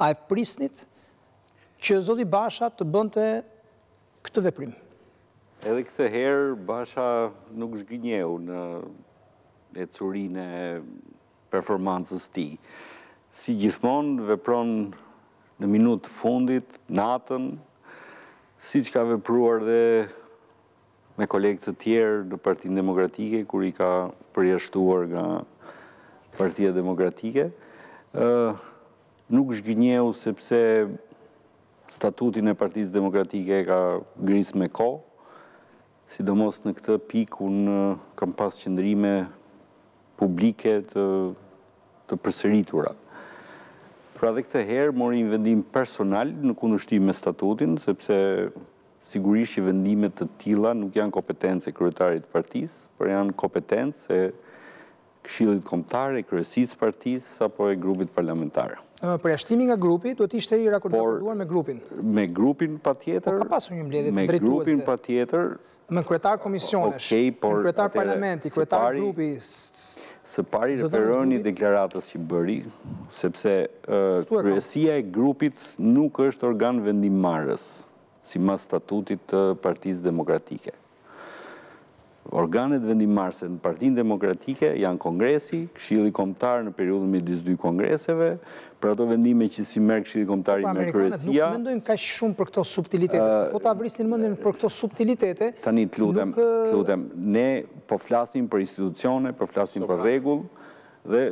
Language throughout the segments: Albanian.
A e prisnit që zoti Basha të bënte këtë veprim? Edhe këtë herë Basha nuk zhgënjeu në ecurinë e performancës tij. Si gjithmonë vepron në minutë të fundit, natën, siç ka vepruar dhe me kolegë të tjerë në Partinë Demokratike kur i ka përjashtuar nga Partia Demokratike. Ë nuk zhgënjeu sepse statutin e Partisë Demokratike e ka gris me kohë. Sidomos në këtë pikë unë kam pas qëndrime publike të të përsëritura. Pra dhe këtë herë mori një vendim personal në kundërshtim me statutin, sepse Sigurisht që vendime të tilla nuk janë kompetencë e kryetarit të partisë, por janë kompetencë e Këshillit Kombëtar, e kryesisë së partisë apo e grupit parlamentar. Përjashtimi nga grupi duhet të ishte i rakorduar me grupin. Me grupin patjetër. Po ka pasur një mbledhje të drejtuesve. Me grupin patjetër. Me kryetar komisionesh. me kryetar parlamenti, kryetar grupi. Së pari referoheni deklaratës që bëri, sepse kryesia e grupit nuk është organ vendimmarrës. sipas statutit të Partisë Demokratike. Organet vendimmarrëse në Partinë Demokratike janë Kongresi, Këshilli Kombëtar në periudhën midis dy kongreseve, për ato vendime që s'i merr Këshilli Kombëtar i merr Kryesia. Po pra, amerikanët nuk mendojnë kaq shumë për këto subtilitete, se po ta vrisnin mendjen për këto subtilitete, nuk Tani të lutem, të lutem, ne po flasim për institucione, po flasim për rregull dhe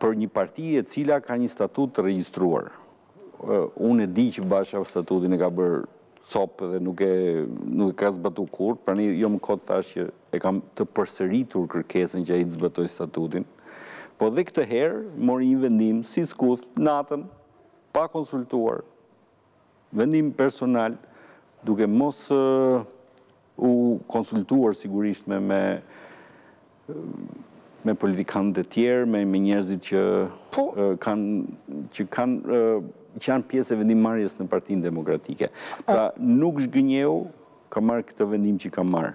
për një parti e cila ka një statut të regjistruar. Unë e di që Basha statutin e ka bërë copë dhe nuk e nuk e ka zbatu kurrë, prandaj jo më kot thashë që e kam të përsëritur kërkesën që ai të zbatojë statutin, po dhe këtë herë mori një vendim si skuth natën pa konsultuar, vendim personal duke mos U konsultuar sigurisht me me me politikanët e tjerë, me me njerëzit që po, kanë që kanë që janë pjesë e vendimmarrjes në Partinë Demokratike. Pra nuk zhgënjeu ka marrë këtë vendim që ka marrë.